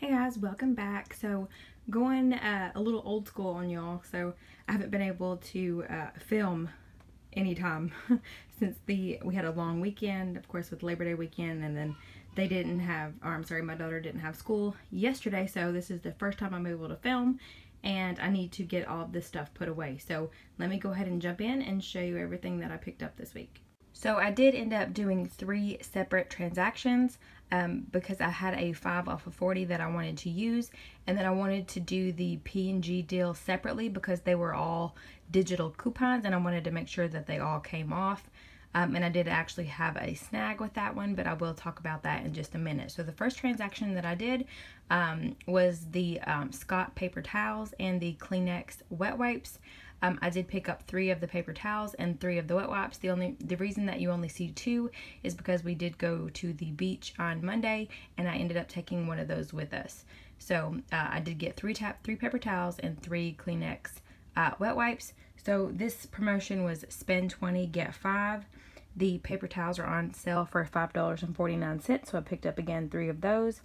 Hey guys, welcome back. So going uh, a little old school on y'all. So I haven't been able to uh, film anytime since the we had a long weekend, of course with Labor Day weekend, and then they didn't have, or I'm sorry, my daughter didn't have school yesterday. So this is the first time I'm able to film and I need to get all of this stuff put away. So let me go ahead and jump in and show you everything that I picked up this week. So I did end up doing three separate transactions um, because I had a 5 off of 40 that I wanted to use and then I wanted to do the P&G deal separately because they were all digital coupons and I wanted to make sure that they all came off. Um, and I did actually have a snag with that one, but I will talk about that in just a minute. So the first transaction that I did um, was the um, Scott paper towels and the Kleenex wet wipes. Um, I did pick up three of the paper towels and three of the wet wipes. The only the reason that you only see two is because we did go to the beach on Monday, and I ended up taking one of those with us. So uh, I did get three tap three paper towels and three Kleenex uh, wet wipes. So this promotion was spend 20 get 5. The paper towels are on sale for $5.49, so I picked up again three of those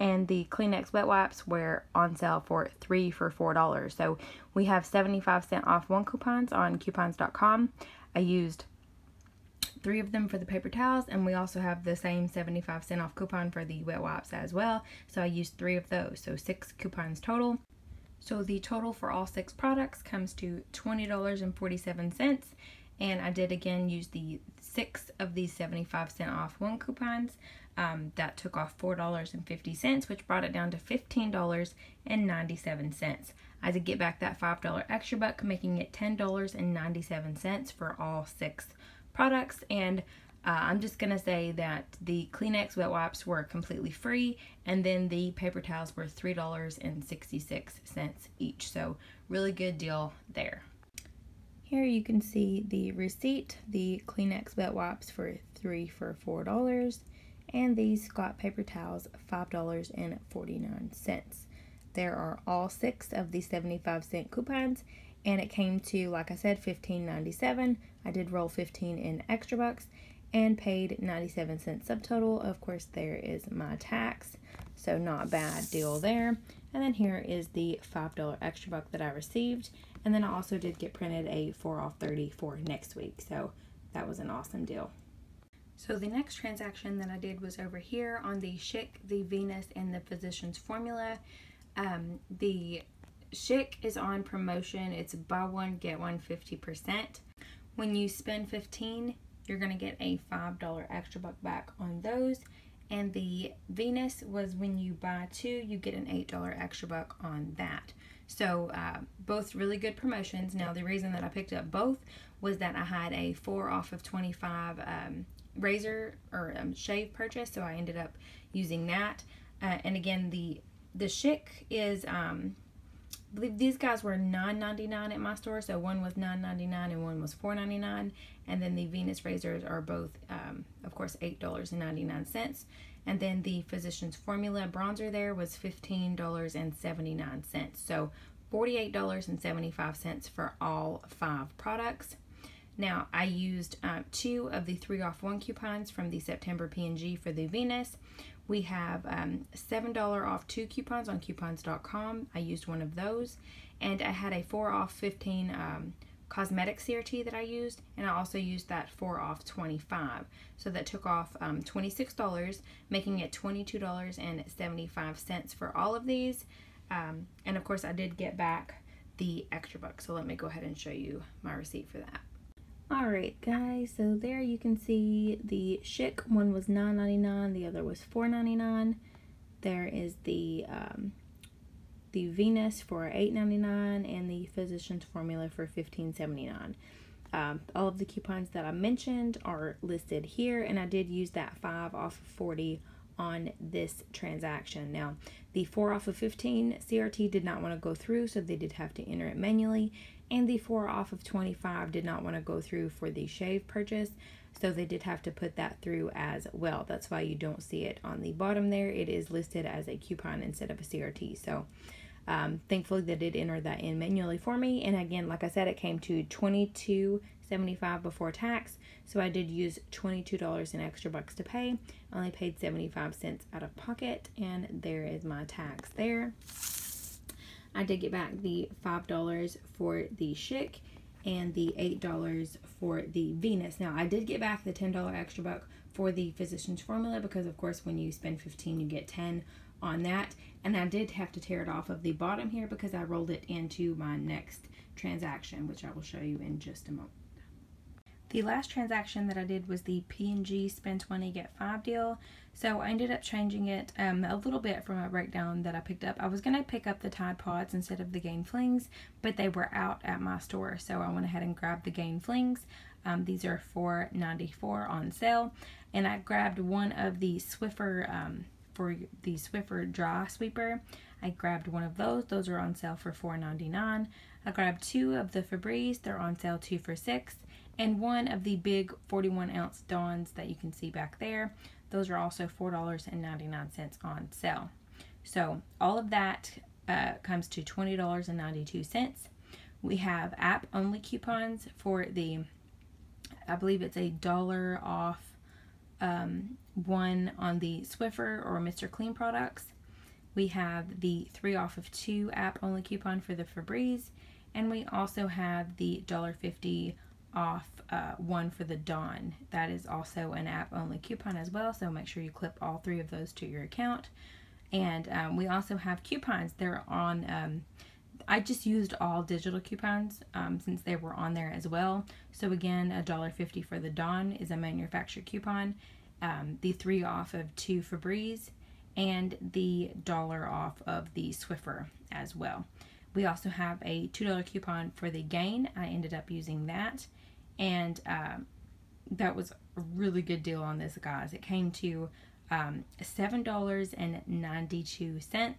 and the Kleenex wet wipes were on sale for three for four dollars. So we have 75 cent off one coupons on coupons.com. I used three of them for the paper towels and we also have the same 75 cent off coupon for the wet wipes as well. So I used three of those. So six coupons total. So the total for all six products comes to $20.47 and I did again use the six of these 75 cent off one coupons um, that took off $4.50, which brought it down to $15.97. I did get back that $5 extra buck, making it $10.97 for all six products. And uh, I'm just going to say that the Kleenex wet wipes were completely free, and then the paper towels were $3.66 each. So, really good deal there. Here you can see the receipt, the Kleenex wet wipes for 3 for $4 and these Scott paper towels $5.49. There are all six of the 75 cent coupons and it came to like I said $15.97. I did roll 15 in extra bucks and paid 97 cents subtotal. Of course there is my tax so not bad deal there. And then here is the $5 extra buck that I received. And then I also did get printed a 4 off 30 for next week. So that was an awesome deal. So the next transaction that I did was over here on the Schick, the Venus, and the Physicians Formula. Um, the Schick is on promotion. It's buy one, get one 50%. When you spend 15 you're going to get a $5 extra buck back on those. And the Venus was when you buy two, you get an $8 extra buck on that. So uh, both really good promotions. Now the reason that I picked up both was that I had a 4 off of 25 um, razor or um, shave purchase, so I ended up using that. Uh, and again, the the Schick is, um, believe these guys were $9.99 at my store, so one was $9.99 and one was $4.99. And then the Venus razors are both, um, of course, $8.99. And then the Physicians Formula bronzer there was $15.79. So $48.75 for all five products. Now, I used uh, two of the three off one coupons from the September P&G for the Venus. We have um, $7 off two coupons on coupons.com. I used one of those. And I had a 4 off 15 um, cosmetic CRT that I used. And I also used that 4 off 25. So that took off um, $26, making it $22.75 for all of these. Um, and of course, I did get back the extra buck. So let me go ahead and show you my receipt for that. Alright guys, so there you can see the Schick, one was $9.99, the other was $4.99. There is the um, the Venus for $8.99 and the Physicians Formula for $15.79. Um, all of the coupons that I mentioned are listed here and I did use that 5 off of 40 on this transaction. Now, the 4 off of 15 CRT did not want to go through, so they did have to enter it manually and the 4 off of 25 did not want to go through for the shave purchase so they did have to put that through as well that's why you don't see it on the bottom there it is listed as a coupon instead of a CRT so Um, thankfully, they did enter that in manually for me. And again, like I said, it came to $22.75 before tax. So I did use $22 in extra bucks to pay. I only paid 75 cents out of pocket. And there is my tax there. I did get back the $5 for the Schick and the $8 for the Venus. Now, I did get back the $10 extra buck for the Physicians Formula because, of course, when you spend 15 you get 10 on that. And I did have to tear it off of the bottom here because I rolled it into my next transaction, which I will show you in just a moment. The last transaction that I did was the P&G spend 20 get 5 deal. So I ended up changing it um, a little bit from a breakdown that I picked up. I was going to pick up the Tide Pods instead of the Gain Flings, but they were out at my store. So I went ahead and grabbed the Gain Flings. Um, these are $4.94 on sale. And I grabbed one of the Swiffer, um, for the Swiffer Dry Sweeper. I grabbed one of those. Those are on sale for $4.99. I grabbed two of the Febreze. They're on sale two for 6 and one of the big 41 ounce Dawns that you can see back there. Those are also $4.99 on sale. So all of that uh, comes to $20.92. We have app only coupons for the, I believe it's a dollar off um, one on the Swiffer or Mr. Clean products. We have the three off of two app only coupon for the Febreze. And we also have the $1.50 off uh, one for the Dawn. That is also an app only coupon as well, so make sure you clip all three of those to your account. And um, we also have coupons. They're on, um, I just used all digital coupons um, since they were on there as well. So again, $1.50 for the Dawn is a manufacturer coupon. Um, the three off of two Febreze and the dollar off of the Swiffer as well. We also have a $2 coupon for the Gain. I ended up using that and um, that was a really good deal on this, guys. It came to um, $7.92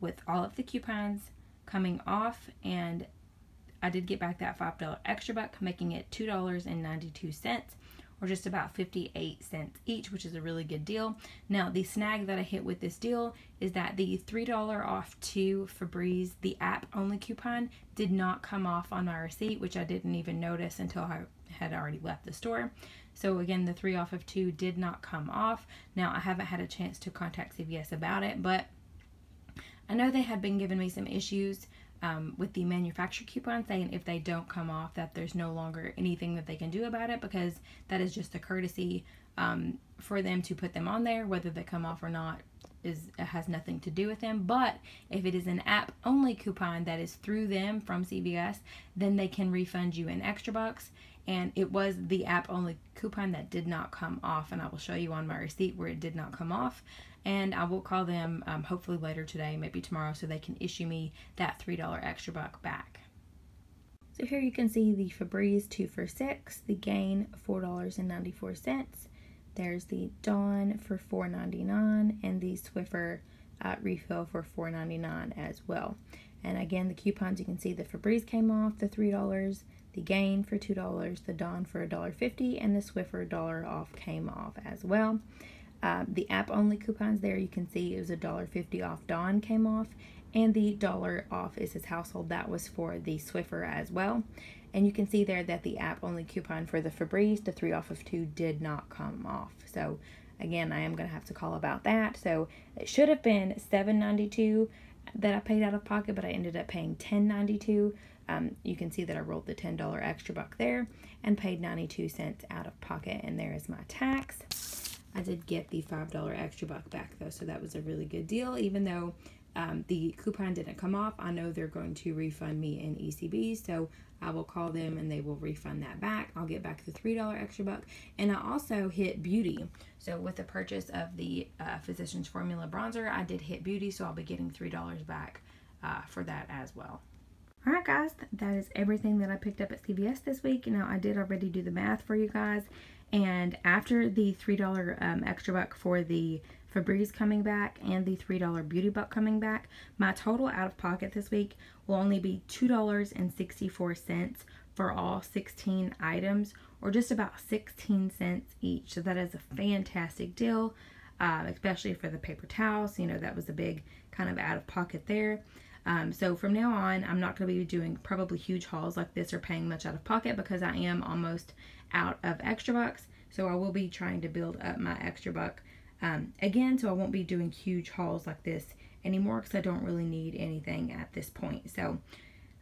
with all of the coupons coming off, and I did get back that $5 extra buck, making it $2.92 or just about 58 cents each, which is a really good deal. Now, the snag that I hit with this deal is that the $3 off two Febreze, the app only coupon, did not come off on my receipt, which I didn't even notice until I had already left the store. So again, the three off of two did not come off. Now, I haven't had a chance to contact CVS about it, but I know they had been giving me some issues um, with the manufacturer coupon saying if they don't come off that there's no longer anything that they can do about it because that is just a courtesy um, for them to put them on there. Whether they come off or not is has nothing to do with them. But if it is an app only coupon that is through them from CVS then they can refund you an extra bucks. And it was the app only coupon that did not come off and I will show you on my receipt where it did not come off and I will call them um, hopefully later today, maybe tomorrow, so they can issue me that $3 extra buck back. So here you can see the Febreze 2 for 6 the Gain $4.94. There's the Dawn for $4.99 and the Swiffer uh, refill for $4.99 as well. And again, the coupons you can see the Febreze came off, the $3, the Gain for $2, the Dawn for $1.50, and the Swiffer dollar off came off as well. Uh, the app only coupons there. You can see it was a dollar fifty off Dawn came off and the dollar off is his household. That was for the Swiffer as well. And you can see there that the app only coupon for the Febreze the three off of two did not come off. So again I am gonna have to call about that. So it should have been seven ninety two that I paid out of pocket but I ended up paying ten ninety two um, you can see that I rolled the $10 extra buck there and paid 92 cents out of pocket and there is my tax I did get the $5 extra buck back though, so that was a really good deal. Even though um, the coupon didn't come off, I know they're going to refund me in ECB, so I will call them and they will refund that back. I'll get back the $3 extra buck. And I also hit beauty. So with the purchase of the uh, Physicians Formula Bronzer, I did hit beauty, so I'll be getting $3 back uh, for that as well. Alright guys, that is everything that I picked up at CVS this week. Now I did already do the math for you guys and after the $3 um, extra buck for the Febreze coming back and the $3 beauty buck coming back, my total out of pocket this week will only be $2.64 for all 16 items or just about 16 cents each. So that is a fantastic deal, uh, especially for the paper towels. You know, that was a big kind of out of pocket there. Um, so from now on, I'm not going to be doing probably huge hauls like this or paying much out of pocket because I am almost out of extra bucks. So I will be trying to build up my extra buck um, again. So I won't be doing huge hauls like this anymore because I don't really need anything at this point. So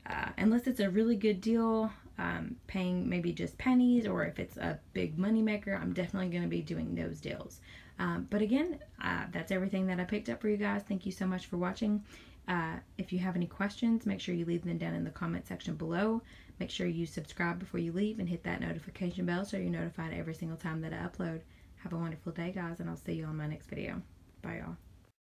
uh, unless it's a really good deal, um, paying maybe just pennies, or if it's a big money maker, I'm definitely going to be doing those deals. Um, but again, uh, that's everything that I picked up for you guys. Thank you so much for watching. Uh, if you have any questions, make sure you leave them down in the comment section below. Make sure you subscribe before you leave and hit that notification bell so you're notified every single time that I upload. Have a wonderful day, guys, and I'll see you on my next video. Bye, y'all.